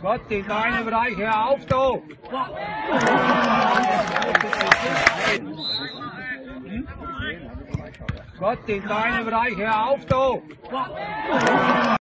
Gott, in deinem Reich, hör auf, du! Hm? Gott, in deinem Reich, hör auf, du!